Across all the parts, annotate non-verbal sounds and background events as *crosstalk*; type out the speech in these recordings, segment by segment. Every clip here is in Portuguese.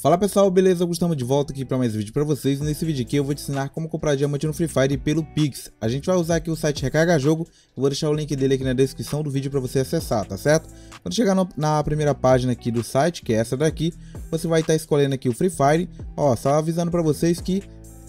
Fala pessoal, beleza? Gustavo de volta aqui para mais um vídeo para vocês. Nesse vídeo aqui eu vou te ensinar como comprar diamante no Free Fire pelo Pix. A gente vai usar aqui o site Recarga Jogo, eu vou deixar o link dele aqui na descrição do vídeo para você acessar, tá certo? Quando chegar no, na primeira página aqui do site, que é essa daqui, você vai estar tá escolhendo aqui o Free Fire. Ó, só avisando para vocês que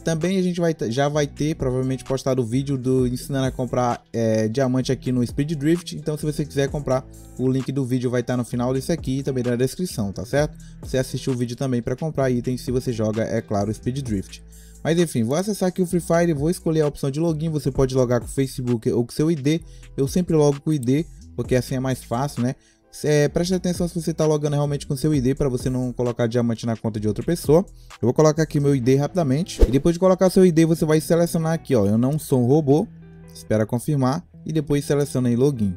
também a gente vai, já vai ter provavelmente postado o vídeo do ensinando a comprar é, diamante aqui no Speed Drift. Então se você quiser comprar, o link do vídeo vai estar no final desse aqui e também na descrição, tá certo? Você assistiu o vídeo também para comprar itens se você joga, é claro, Speed Drift. Mas enfim, vou acessar aqui o Free Fire, vou escolher a opção de login, você pode logar com o Facebook ou com seu ID. Eu sempre logo com o ID, porque assim é mais fácil, né? É, preste atenção se você está logando realmente com seu ID para você não colocar diamante na conta de outra pessoa. Eu vou colocar aqui meu ID rapidamente. E depois de colocar seu ID, você vai selecionar aqui, ó. Eu não sou um robô. Espera confirmar. E depois seleciona em login.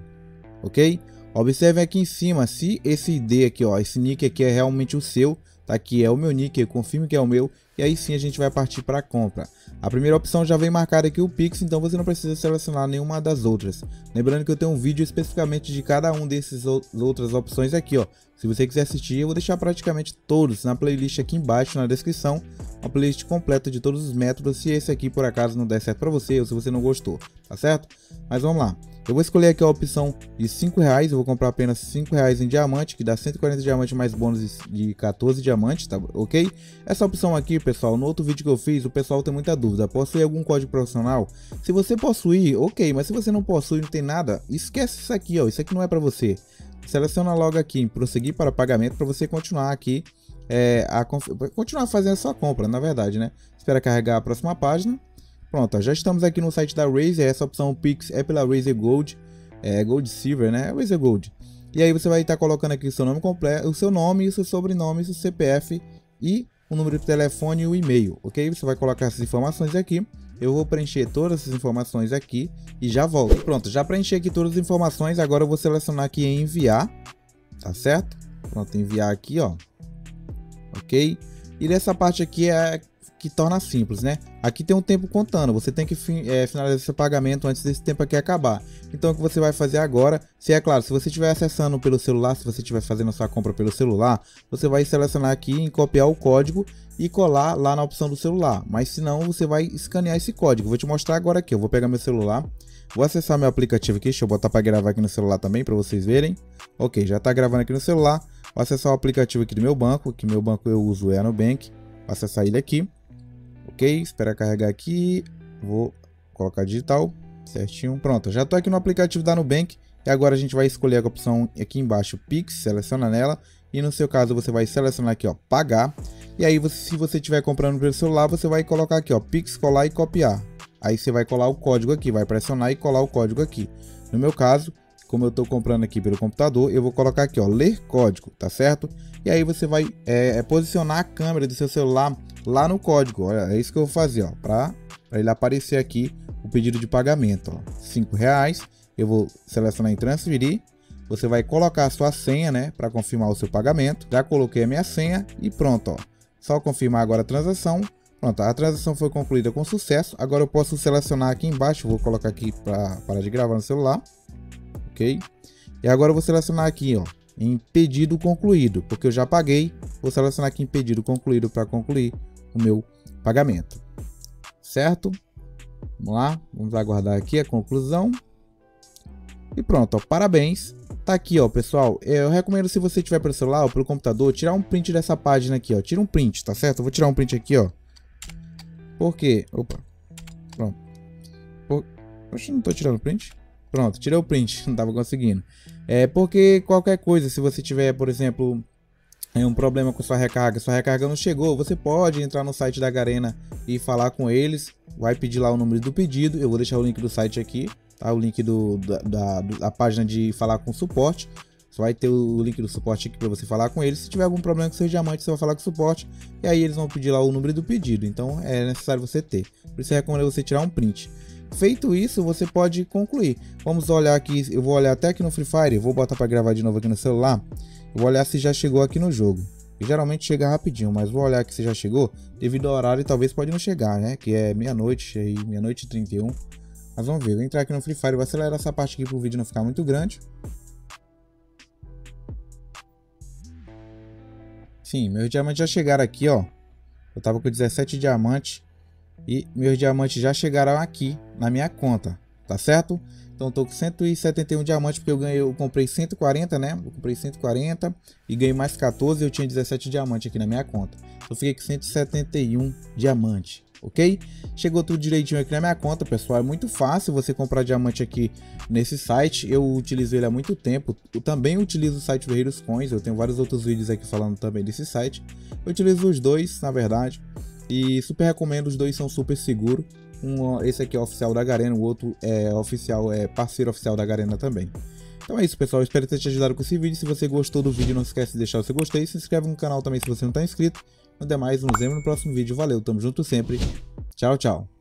Ok? Observe aqui em cima se esse ID aqui, ó. Esse nick aqui é realmente o seu. Tá aqui é o meu nick, eu confirmo que é o meu. E aí sim a gente vai partir para a compra. A primeira opção já vem marcada aqui o Pix, então você não precisa selecionar nenhuma das outras. Lembrando que eu tenho um vídeo especificamente de cada um desses outras opções aqui, ó. Se você quiser assistir, eu vou deixar praticamente todos na playlist aqui embaixo na descrição, uma playlist completa de todos os métodos, se esse aqui por acaso não der certo para você ou se você não gostou, tá certo? Mas vamos lá. Eu vou escolher aqui a opção de 5 reais, eu vou comprar apenas 5 reais em diamante, que dá 140 diamantes mais bônus de 14 diamantes, tá ok? Essa opção aqui, pessoal, no outro vídeo que eu fiz, o pessoal tem muita dúvida, possui algum código profissional? Se você possuir, ok, mas se você não possui, não tem nada, esquece isso aqui, ó, isso aqui não é para você. Seleciona logo aqui em prosseguir para pagamento para você continuar aqui, é, a continuar fazendo a sua compra, na verdade, né? Espera carregar a próxima página. Pronto, já estamos aqui no site da Razer, essa opção Pix é pela Razer Gold, é Gold Silver, né? Razer Gold. E aí você vai estar colocando aqui o seu nome completo, o seu nome, o seu sobrenome, o seu CPF e o número de telefone e o e-mail, ok? Você vai colocar essas informações aqui. Eu vou preencher todas essas informações aqui e já volto. Pronto, já preenchi aqui todas as informações, agora eu vou selecionar aqui em enviar, tá certo? Pronto, enviar aqui, ó. Ok? E nessa parte aqui é que torna simples, né? Aqui tem um tempo contando, você tem que é, finalizar seu pagamento antes desse tempo aqui acabar. Então o que você vai fazer agora, se é claro, se você estiver acessando pelo celular, se você estiver fazendo a sua compra pelo celular, você vai selecionar aqui em copiar o código e colar lá na opção do celular. Mas se não, você vai escanear esse código. Vou te mostrar agora aqui, eu vou pegar meu celular, vou acessar meu aplicativo aqui, deixa eu botar para gravar aqui no celular também para vocês verem. Ok, já está gravando aqui no celular. Vou acessar o aplicativo aqui do meu banco, que meu banco eu uso é a Nubank. Vou acessar ele aqui. Ok, espera carregar aqui. Vou colocar digital, certinho. Pronto, já estou aqui no aplicativo da Nubank. E agora a gente vai escolher a opção aqui embaixo, Pix, seleciona nela. E no seu caso você vai selecionar aqui, ó, pagar. E aí você, se você estiver comprando pelo celular, você vai colocar aqui, ó, Pix, colar e copiar. Aí você vai colar o código aqui, vai pressionar e colar o código aqui. No meu caso, como eu estou comprando aqui pelo computador, eu vou colocar aqui, ó, ler código, tá certo? E aí você vai é, posicionar a câmera do seu celular lá no código. Olha, é isso que eu vou fazer, ó, para ele aparecer aqui o pedido de pagamento, ó, cinco reais. Eu vou selecionar em transferir. Você vai colocar a sua senha, né, para confirmar o seu pagamento. Já coloquei a minha senha e pronto, ó. Só confirmar agora a transação. Pronto, a transação foi concluída com sucesso. Agora eu posso selecionar aqui embaixo, vou colocar aqui para parar de gravar no celular. OK? E agora eu vou selecionar aqui, ó, em pedido concluído, porque eu já paguei. Vou selecionar aqui em pedido concluído para concluir o meu pagamento. Certo? Vamos lá, vamos aguardar aqui a conclusão. E pronto, ó, parabéns. Tá aqui, ó, pessoal. Eu recomendo se você tiver pelo celular ou pelo computador, tirar um print dessa página aqui, ó. Tira um print, tá certo? Eu vou tirar um print aqui, ó. Por quê? Opa. Pronto. Por... Oxe, não tô tirando print. Pronto, tirei o print, *laughs* não tava conseguindo. É porque qualquer coisa, se você tiver, por exemplo, é um problema com sua recarga, sua recarga não chegou, você pode entrar no site da Garena e falar com eles, vai pedir lá o número do pedido, eu vou deixar o link do site aqui, tá? O link do, da, da, da página de falar com suporte, você vai ter o link do suporte aqui para você falar com eles. Se tiver algum problema com seu diamante, você vai falar com o suporte e aí eles vão pedir lá o número do pedido. Então é necessário você ter. Por isso eu recomendo você tirar um print. Feito isso, você pode concluir. Vamos olhar aqui, eu vou olhar até aqui no Free Fire, vou botar para gravar de novo aqui no celular. Vou olhar se já chegou aqui no jogo. Geralmente chega rapidinho, mas vou olhar aqui se já chegou. Devido ao horário, talvez pode não chegar, né? Que é meia-noite aí, meia-noite e 31. Mas vamos ver, vou entrar aqui no Free Fire, vou acelerar essa parte aqui para o vídeo não ficar muito grande. Sim, meus diamantes já chegaram aqui, ó. Eu tava com 17 diamantes. E meus diamantes já chegaram aqui na minha conta, tá certo? Então tô com 171 diamantes porque eu ganhei, eu comprei 140, né? Eu comprei 140 e ganhei mais 14 e eu tinha 17 diamantes aqui na minha conta. Eu fiquei com 171 diamantes, ok? Chegou tudo direitinho aqui na minha conta, pessoal. É muito fácil você comprar diamante aqui nesse site. Eu utilizo ele há muito tempo. Eu também utilizo o site Ferreiros Coins. Eu tenho vários outros vídeos aqui falando também desse site. Eu utilizo os dois, na verdade. E super recomendo, os dois são super seguros. Um, esse aqui é oficial da Garena, o outro é oficial, é parceiro oficial da Garena também. Então é isso, pessoal. espero ter te ajudado com esse vídeo. Se você gostou do vídeo, não esquece de deixar o seu gostei. Se inscreve no canal também se você não está inscrito. No demais, nos vemos no próximo vídeo. Valeu, tamo junto sempre. Tchau, tchau.